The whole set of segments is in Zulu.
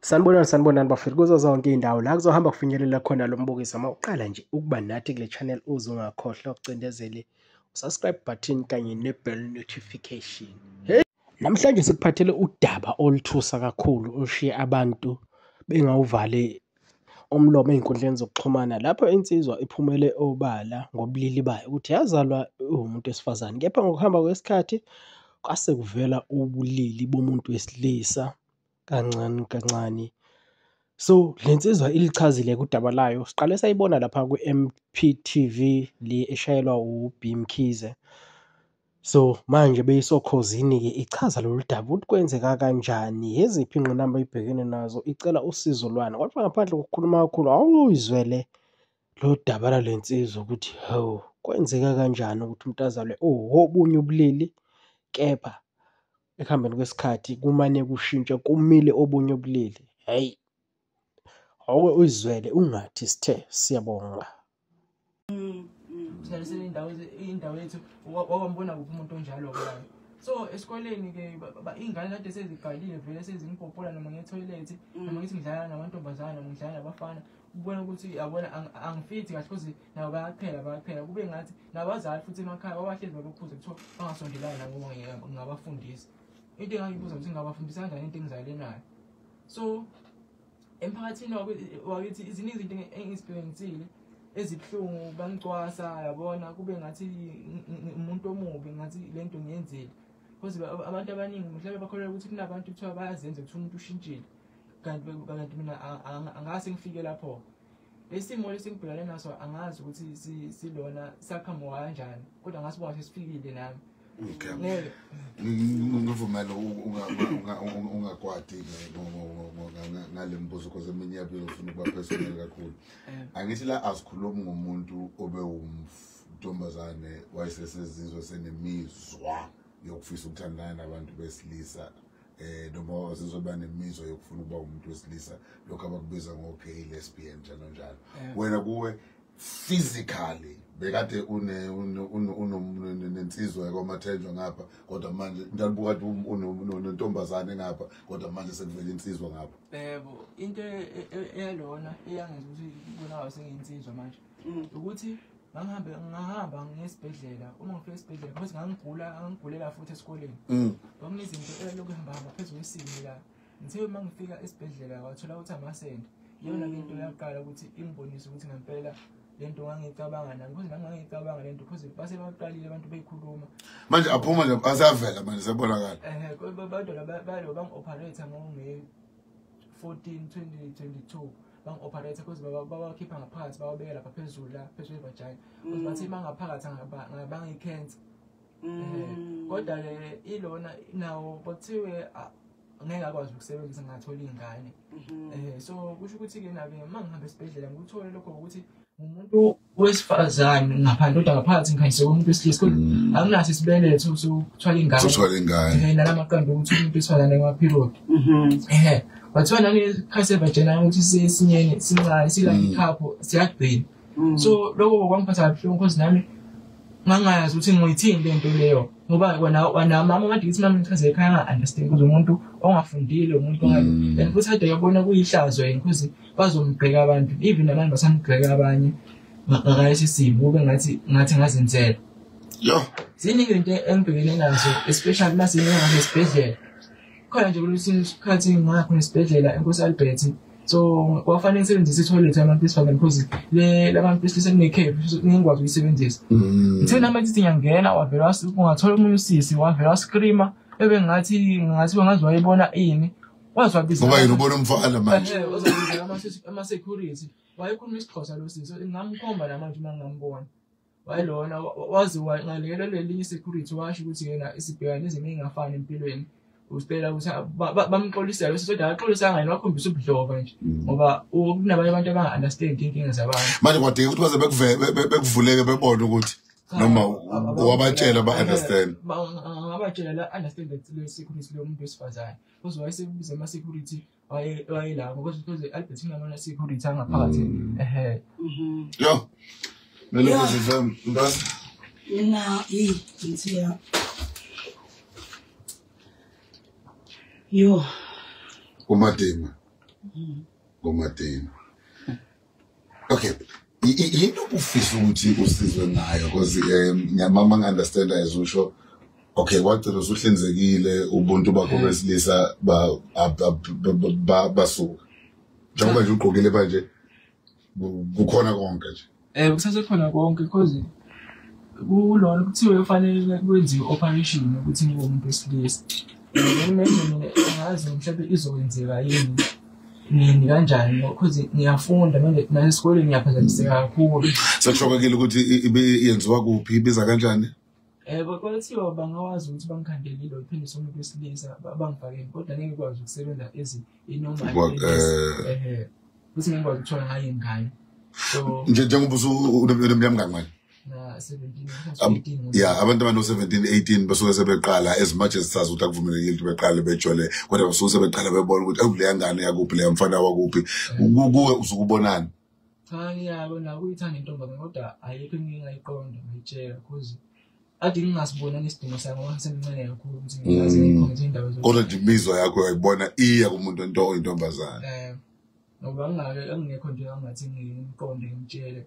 Sanibonani sanibonani bafethu kuzo zonke iy'ndawo la kuzohamba kufinyelela khona lo mbukiso. Uma uqala nje ukuba nathi kule channel uze ungakhohlwa ukucindezele subscribe button kanye ne-bell notification. Hey, namhlanje sikuphathele udaba oluthusa kakhulu olushiye abantu bengawuvali umlomo ey'nkundleni zokuxhumana. Lapho insizwa iphumele obala ngobulili bayo ukuthi yazalwa iwumuntu wesifazane, kepha ngokuhamba kwesikhathi kwase kuvela ubulili bomuntu wesilisa. Kancane kancane. So, le nsizwa ilichazile-ke udaba layo, siqale sayibona lapha ku-M_P_T_V le eshayelwa u-B Mkhize. So, manje beyisokhozini-ke ichaza lolu daba ukuthi kwenzeka kanjani, yiziphi iy'ngqinamba ayibhekene nazo, icela usizo lwani. Kodwa ngaphandle kokukhuluma kakhulu, awuyizwele lo daba lale nsizwa ukuthi hawu, kwenzeka kanjani ukuthi umuntu azalwe owobunye ubulili, kepha ekuhambeni kwesikhathi kumane kushintshe kumile obunye ubulili. Hhayi, awuke uyizwele ungathi sithe siyabonga. sidlalisele iy'ndawo iy'ndawo yethu wakwambona kuphi umuntu onjalo-ke so esikoleni-ke iy'ngane kade sezigalile vele sezingibhobola noma ngethoyilethi noma ngithi ngidlala namantombazane noma ngidlala nabafana ubona ukuthi yabona angifithi kahle cause nabo bayaqhela bayaqhela kube ngathi nabazali futhi emakhaya babahlezi balokhuza kuthiwa bangasondelani nabo ngingabafundisa into engangibuza ukuthi ngingabafundisa kanjani into engizalenayo so emphakathini wakithi ziningi izinto engizibhekisile ezibuhlungu bangicwasa yabona kube ngathi umuntu omubi ngathi le nto ngiyenzile. Because abantu abaningi mhlawumbe bakholelwa ukuthi kunabantu kuthiwa bayazenza kuthiwa umuntu ushintshile. Kanti mina angase ngifike lapho le simo lesingibhekane naso angazi ukuthi silona sakhamuka kanjani kodwa ngase ubona sesifikile nami Okay. Ngivumela ungakwadi ngale mbuzo because eminye yabuye ufuna ukuba personal kakhulu. Angithi la asikhulumi ngomuntu obe umntombazane wayesesezizwe senemizwa yokufisa ukuthandana nabantu besilisa eh noma sizoba nemizwa yokufuna ukuba umuntu wesilisa. Lokho abakubiza ngo-gay lesbian njalo njalo. Wena kuwe physically bekade une unensizwa yakwamathenjwa ngapha kodwa manje ngiyalibuka kade unentombazane ngapha kodwa manje sekuvela insizwa ngapha. Yebo into eyalona eyangenza ukuthi kubonayo sengiyinsizwa manje ukuthi ngangihambe ngahamba ngesibhedlela uma ngifika esibhedlela because ngangigula ngangigulela futhi esikoleni. Kwakunezinto elokhu ehamba hamba phezu kwesimi la ngithe uma ngifika esibhedlela kwathola ukuthi amasende. Iyona ke into yaqala ukuthi ingibonise ukuthi ngempela lento ngangicabanga nami because ngangicabanga lento because base baqalile abantu beyikhuluma. Manje aphuma nje asavela manje sebonakala eh abantu balo bangi-operator ngonge 14 2022 bangi-operator because babakhipha ngaphakathi bawabeka lapha phezulu la phezulu kwevagina because bathi mangaphakathi bangiyi-cancer kodwa-ke ilona nawo kuthiwe ngeke akwazi ukusebenzisa ngingatholi iy'ngane. Um so kusho ukuthi-ke nabe uma ngihamba esibhedlela ngikuthole lokho ukuthi umuntu wesifazane ngaphandle kodwa ngaphakathi ngikhanyise umuntu wesilisa kodwa anginaso isibeletho sokuthwala ingane. Sokuthwala ingane. Nalamaqanda ukuthi umuntu wesifazane ngama-period ehe kwathiwa nalekhasi evajena ukuthi sesinyeni sincane silayikhapho siyagcina. So lokho kwangiphatha kabuhlungu because nami ngangayazi ukuthi ngiyithini le nto leyo ngoba wena mama kade ngithi mama ngichaze ekhaya nga-understand kuze umuntu ongafundile umuntu and futhi kade yabona kuyihlazo yena because bazomgqeka abantu even nabanye basamgqeka abanye ngaleso simo kube ngathi ngathi ngazenzela. Yo. Ziningi izinto engibhekene nazo especially uma sengingakho esibhedlela. Khona nje kulesinye isikhathi ngingakho esibhedlela enkosi albert so kwafanele ngisebenzise i-toilet yabantu besifazane because labantu besilisa kunekhefu ngingikwazi ukuyisebenzisa. Ngithe nami ngithi ngiyangena wavela ungathola omunye usisi wavela waskrima ebe ngathi ngathi wangazi wayebona ini ngoba yena ubona umfana manje. Ama-security. Wayekhuluma isixhosa lo sisi ngamkhomba namanje uma ngingambona wayelona wazi ngalekelelo lelinye i-security washo ukuthi yena isibhekane nezinto ey'ngafani empilweni usicela ukuthi bamxolisele bese kodwa akaxolisanga yena wakhombisa ubudlova nje. Ngoba kunabanye abantu abanga-understand iy'nkinga zabanye manje kwadinga ukuthi baze bekuve- bekuvuleke bebone ukuthi noma wabatshela ba-understand. ngabatshela la understand that le security lo muntu wesifazane. Because wayesebiza ama-security wayelapho because because albert inamana-security angaphakathi ehe. Yo mele Yo. kuzifem mntwana mina yi ngithiya yo. Umadima ngomadeni okay. Yinto ufisa ukuthi usizwe ngayo because um ngiyamama ngi-understand as usho okay kwagcina usuhlinzekile ubuntu bakho besilisa ba- basuka njengoba nje ugqokile manje ku- kukhona konke nje. Um kusasekhona konke because kulona kuthiwe kufanele kwenziwe i-operation ukuthi ngibe umuntu wesilisa. Angazi mhlawumbe izokwenzeka yini? Nini kanjani? Because ngiyafunda manje nasesikoleni ngiyaphazamiseka kakhulu. Sekushokekile ukuthi ibe yenziwa kuphi? Ibiza kanjani? Um kwathiwa bangakwazi ukuthi bangikhandelile uphindise umuntu wesilisa ba- bangifakele kodwa ngeke kwazi ukusebenza ladies. eh. Futhi ngeke kwazi ukuthola ngayo ingane so nje njengoba usunemnyama mngani na 17 Am- 18 ya abantu abano-17 18 basuke sebeqala as much as sazi ukuthi akuvumelekile ukuthi beqale bejole kodwa basuke sebeqala bebona ukuthi awu leya ngane yakuphi leya mfana wakuphi? Ku- kuwe usuke ubonani cha ngiyabona kuyithanda intombazane kodwa ayikho engingayiqonda ngayitshela because ade ngingasibonanga isidingo sami ngoba ngisemncane kakhulu ukuthi ngingaze ngikhonze iy'ndaba zo kodwa nje imizwa yakho uyayibona iya kumuntu onto oyintombazane. Um ngoba ngingake angingekho nje angathi ngiqonde ngimtshele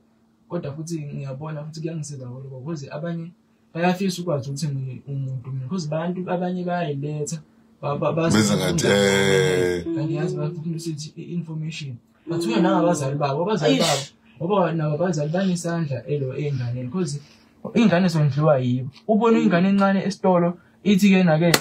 kodwa futhi ngiyabona futhi kuyangisiza kakhulu because abanye bayafisa ukwazi ukuthi ngiumuntu mina because bantu abanye bayayiletha eh. kanti yazi bafuna ukuthi i-information bathuya nangabazali babo abazali babo ngoba nabo abazali banesandla elo ey'nganeni because iy'ngane zondliwa yibo ubone ingane encane esitolo ithi-ke nake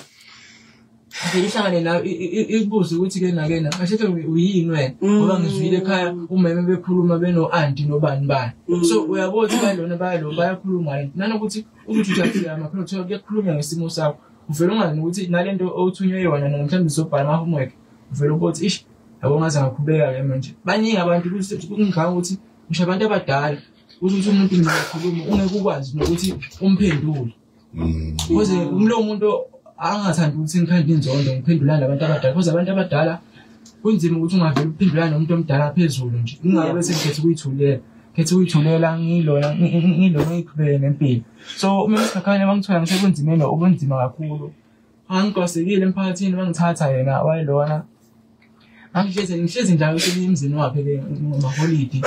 ake ihlangane nayo ikubuze ukuthi-ke nakena kashethe uyini wena? Ngoba ngizwile ekhaya umeme bekhuluma beno-anti nobani bani. So uyabona ukuthi balona bayalo bayakhuluma nto nanokuthi ukuthi uyafika amaphela kuthiwa kuyakhulunywa ngesimo sakho uvele ungazi nokuthi nale nto othunywe yona mhlawumbe zobhala ama-homework uvele uba uthi ish yabo ngaze ngaqhubeka-ke manje. Baningi abantu kungicanga ukuthi ngisho abantu abadala ukuthi umuntu mina akhuluma ungeke ukwazi nokuthi umphendule. Mm. ukuze umlowo muntu angathandi ukuthi ngikhande inzondo ngiphendulane nabantu abadala because abantu abadala kunzima ukuthi ungavele uphendulane nomuntu omdala phezulu nje. Ingabe bese ngikhetha ukuyithulela khetha ukuyithulela ngilona ngi- ngi- ngilona ngiqhubeke nempilo. So uma isikhakhane bangithola ngisekunzimeni okunzima kakhulu. Angigqwasekile emphakathini bangithatha yena wayelona angihlezi ngihlezi njalo emzini wakhe-ke ngamaholidi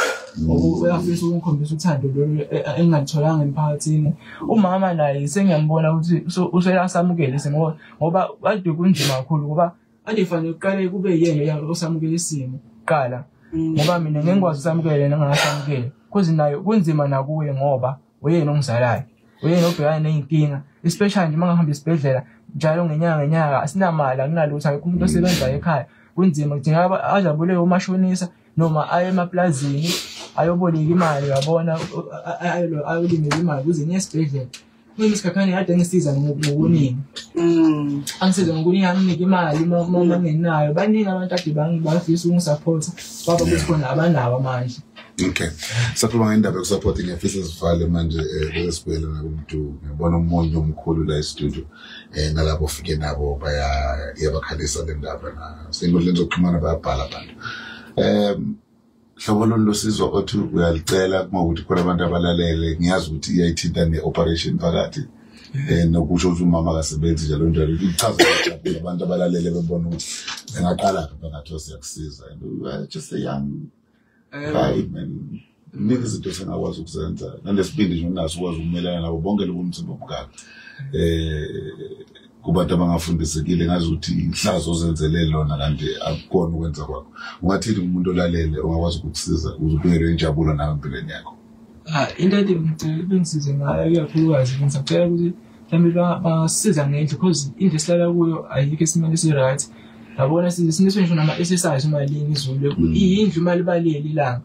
uyafisa ukungikhombisa uthando lolu engingalitholanga emphakathini. Umama naye sengiyambona ukuthi useyasamukele ngoba ngoba kade kunzima kakhulu ngoba kade fanele kuqale kube yena osamukela isimo kuqala. Ngoba mina ngeke ngikwazi usamukele nangasamukele cause nayo kunzima nakuye ngoba uyena ongizalayo. Uyena obhekana ney'nkinga especially nje uma ngahamba esibhedlela njalo ngenyanga ngenyanga asinamali akunalutho akekho umuntu osebenzayo ekhaya. Kunzima kudingeka ajabule umashonisa noma aye emaplazini ayoboleka imali yabona ayolimela imali kuze nye esibhedlela. Mimi isikhakhane kade ngisiza ngokuningi. Angisize ngokuningi anginike imali uma ngingenayo. Ngenayo baningi abantu ade bangifisa ukungisaphotha baba kuthi khona abanawo manje. Okay. Sakhuluma ngendaba yokusaphotha ngiyafisa sivale manje um kwesibhele nakumuntu ngiyabona umonye omkhulu la estudio um nalabo ofike nabo baya- iyabakhalisa le ndaba na. Sey'nkundleni zokuxhumana bayabhala abantu. Um hlobo lolu losizo othi uyalicela kuma ukuthi khona abantu abalalele ngiyazi ukuthi iyayithinta ne-operation phakathi. Um nokusho ukuthi umama akasebenzi njalo njalo ichaza kakhulu abantu abalalele bebona ukuthi bengaqala phakathi siyakusiza and we are just a young hayi man. Ningi izinto esengakwazi ukuzenza. Nanesibindi nje unaso ukwazi ukumelana nabo bonke lobo mthimba obukala eh kubantu abangafundisekile ngazi ukuthi ihlazo ozenzele lona kanti akukona ukwenza kwakho. Ungathini umuntu olalele ongakwazi ukukusiza ukuze ubuyele injabulo nawe empilweni yakho? Ah, into ade ngicela bengisize ngayo ikakhulukazi ngisacela ukuthi mhlawumbe ba- bangasiza ngendlu because indlu esihlala kuyo ayikho esimeni esi-right. Yabona siniswe ngisho nama-exercise uma lini izulu iyindlu uma libalele ilanga.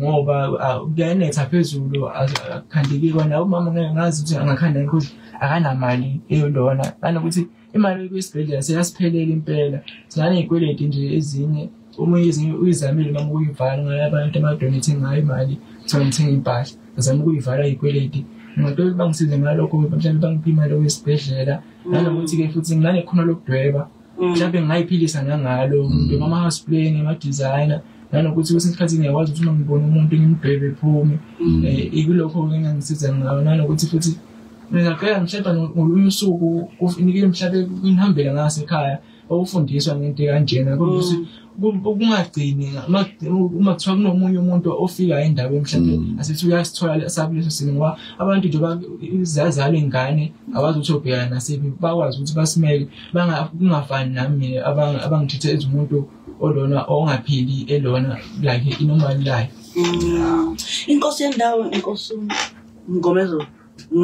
Ngoba ah, kuyanetha phezulu akukhandeki kona umama ngeke ngazi ukuthi angakhanda because akanamali eyolona nanokuthi imali kwisibhedlela seyasiphelela impela. Sinaney'kweleti nje ezinye uma ezinye uyizamile noma ukuyivala ngayo abantu amadonethe ngayo imali kuthiwa ngithenga impahla ngizama ukuyivala iy'kweleti. Ngingacela ukuthi bangisize ngalokho mhlawumbe bangiphe imali yokwesibhedlela nanokuthi-ke futhi nginanekhono lokudweba. Mhlawumbe ngingayiphilisa nangalo ngidweba ama-house plan ama-designer. Nanokuthi kwesinye isikhathi ngiyakwazi ukuthi uma ngibona umuntu ngimdwebe ephume. Um ikulokho-ke engangisiza ngayo nanokuthi futhi ngingaqela mhlawumbe ngolunye usuku unikile mhlawumbe inihambele ngasekhaya okufundiswa ngento kanjena kodwa ukuthi ku- kungagcini uma uma kuthiwa kunomunye umuntu ofika endaweni mhlawumbe Mm. asithi uyasithola sakuleso simo ngoba abantu njengoba izazalo ingane awazi ukuthi obhekana nasiphi bakwazi ukuthi basimele banga- kungafani nami abang- abangithethe as umuntu olona ongaphili elona like i-normal life. Mm. inkosi yendawo inkosi ngomezo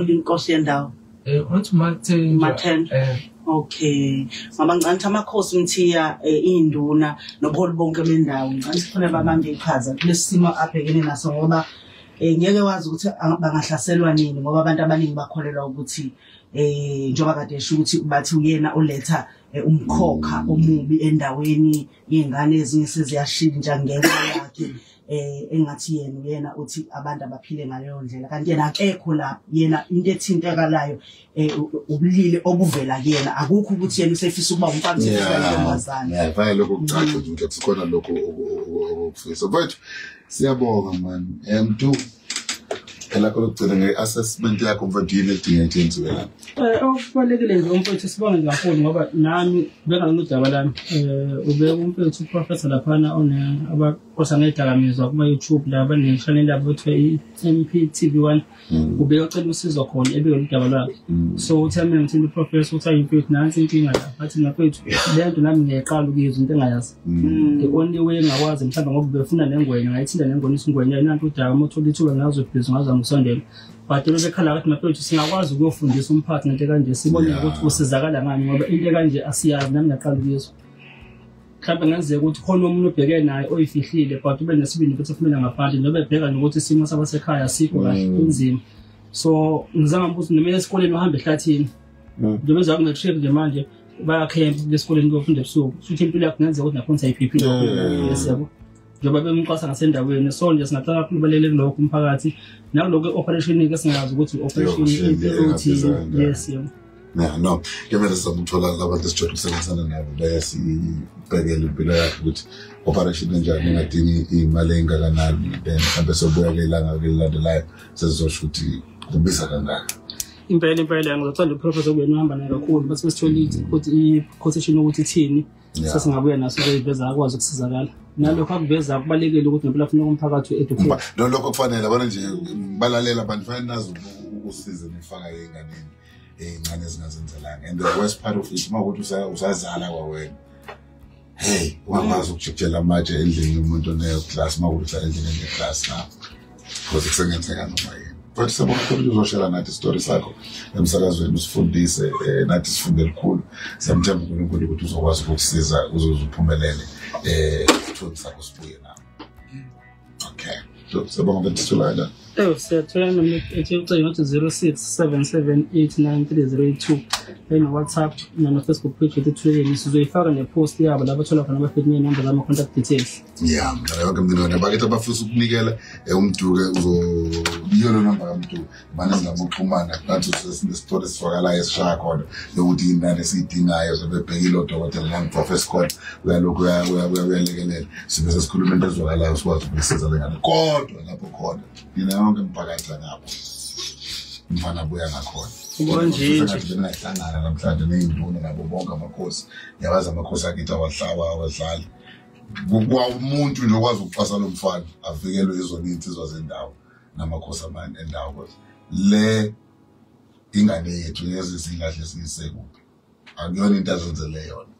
inkosi yendawo. Um othi mathenjwa Mathenjwa. okay. Ngoba ngicane ukuthi amakhosi mthiya eh, iy'nduna nobuholi bonke bendawo. Ngicane ukuthi khona babambe iqhaza kulesi simo abhekene naso ngoba um ngeke wazi ukuthi a- bangahlaselwa nini ngoba abantu abaningi bakholelwa ukuthi um njengoba kade esho ukuthi bathi uyena oletha eh, umkhokha omubi endaweni iy'ngane ezinye seziyashintsha ngenxa yakhe eh engathi yena uyena uthi abantu abaphile ngaleyo ndlela kanti yena akekho lapho yena into ethintekalayo eh u- u- ubulili obuvela kuyena akukho ukuthi yena usefisa ukuba umfana usefisa Yeah, intombazane yeah, fanele lokho kucace ukuthi akusikhona lokho oku- oku- okufisa mfethu siyabonga mani um two elakho lokugcina nge-assessment yakho ukuthi yini edinga etshenziwe lapho eh, um okubalulekile oh, nje umfowethu sibonge kakhulu ngoba nami beka nodaba lami um ubeka umfowethu uprofesa laphana one abakosa ngedakamizwa kuma-youtube la baneshaneli yabo kuthiwa i-mp tv one ube ocela usizo khona ebikele udaba lwakhe so uthe mina ngithini uprofessor uthi ayi mfethu nansi inkinga la athi mafethu le nto nami ngiyayiqala ukuyizwa into engayazi the only way engakwazi mhlawumbe ngoba befuna nengwenya ngayithinda nengwenya ukuthi ingwenya nanto udaka uma uthola ithuba ngazo bhizi ngazama ukusondela but bebekhala kathi mafethu singakwazi ukuyofundisa umphathi ngento kanje sibone ukuthi usizakala ngani ngoba into kanje asiyazi nami ngiyaqala ukuyizwa mhlawumbe ngenzeka ukuthi khona omunye obheke naye oyifihlile but ube nesibindi futhi kumele ngaphandle njengoba ebheka nokuthi isimo sabasekhaya asikho kahle kunzima. So ngizama ukuthi nomele esikoleni uhambe ehlathini njengoba ezakho ne-trip nje manje bayakhempa esikoleni kuyofunda ebusuku. Futhi impilo yakho kungenzeka ukuthi nakhona sayiphiphile yes yabo njengoba bemxwasa ngasendaweni. So nje singacala kakhulu balele kulokho umphakathi. Nakulokho e-operation-ke singazi ukuthi i-operation yes yebo Yeah, no. Kuyomele sizame ukuthola labantu esijwayele ukusebenzisana nabo. Bayasibhekela impilo yakhe ukuthi operation enjani ingadingi iy'mali ey'ngakanani then mhlawumbe sobuya kelanga kelilandelayo sesizosho ukuthi kubiza kangaka. Impela impela ngizothanda uprofessor kube nohamba naye kakhulu. Base besithole ukuthi i-quotation ukuthi ithini Yeah. sesingabuya naso kuyiveza akwazi ukusizakala. Nalokho akuveza kubalulekile ukuthi ngempela funa umphakathi u-educate Mba- no lokho kufanele abana nje balalela abantu fanele nazi usize nifaka ey'nganeni. Ey'ncane ezingazenzelanga. And the worst part of it uma ukuthi usa- usazala kwawena hey ungakwazi ukujikijela amatshe endlini yomuntu oneklasi uma ukuthi uhlala endlini eneklasi na because kusengenzeka noma yini. But sabona ukuthi uzoshela nathi isitori sakho emsakazweni usifundise eh, nathi sifunde lukhulu siyamthemba unkulunkulu ukuthi uzokwazi ukukusiza uzoze uphumelele um isithunzi sakho sibuye nawe. Okay. So siyabonga ukuthi uyawusethola etshiucingo beno-whatsapp nano-facebook page yethu-twikini sizoyifaka nepost yabo lapho thola khona abafike nenombolo zama-contact details. Ya mdala yonke mntwana nabakithi abafisa ukunikela eh, umduke uzoyiyona namba kamduke mane singabuxhumana nathi sinestori esifakalayo esishaya khona yokuthi inani esiyidingayo zobebhekile odokotela nangiprofa esikole uyalokhu uyalekelela. Sibe sesikhuluma into ezwakalayo sikwazi ukulisiza lengane kodwa lapho khona you know? Yonke mphakathi anabo umfana abuya ngakhona namhlanje ney'nduna nabo bonke amakhosi yabazi amakhosi akithi awadlali umuntu nje okwazi ukuxwasa lo mfana avikelwe izona iy'nsizwa zendawo namakhosi endawo cause le ingane yethu ngeze siyisekuphi akuyona into azenzele yona.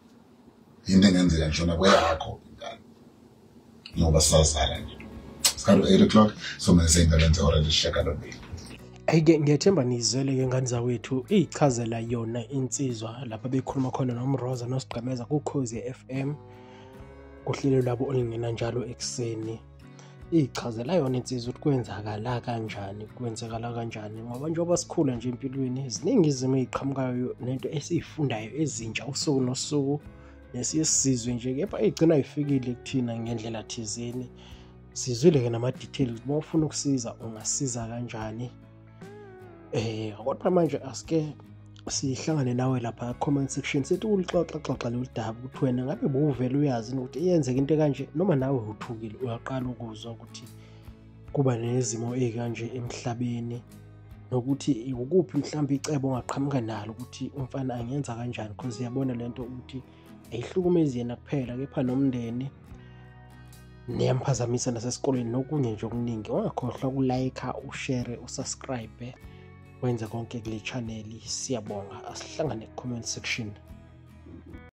Into engenzeka nshona kweyakho ingane. Ngoba sisazala nje sikhathi u-eight o'clock. Somele sey'ngalenze already sishiyagalombili Ayike ngiyethemba nizwele-ke ngane zawethu. Iyichazela yona insizwa lapha bekhuluma khona nomroza nosigqemeza kukhozi FM kuhlelo lwabo olungena njalo ekuseni. Iyichazela yona insizwa ukuthi kwenzakala kanjani kwenzekala kanjani? Ngoba njengoba sikhula nje empilweni ziningi izimo ey'qhamukayo nento esiyifundayo ezintsha usuku nosuku nesiye sizwe nje. Kepha ey'gcina yifikile kuthina ngendlela thizeni. Sizwile-ke nama-details. Uma ufuna ukusiza ungasiza kanjani? Eh kodwa manje asike sihlangane nawe lapha comment section sithi ulixoxa xoxa lolu daba ukuthi wena ngabe bowuvele uyazi ukuthi iyenzeka into kanje noma nawe uthukile uyaqala ukuzwa ukuthi kuba nezimo ezikanje emhlabeni nokuthi ukuphi mhlawumbe icebo ongaqhamuka nalo ukuthi umfana angenza kanjani because uyabona lento ukuthi ayihlukumezi yena kuphela kepha nomndeni niyamphazamisa nasesikolweni nokunye nje okuningi. Ungakhohlwa ukulayikha ushare usubscribe. Wenze konke kule channel. Siyabonga. Asihlangane ku-comment section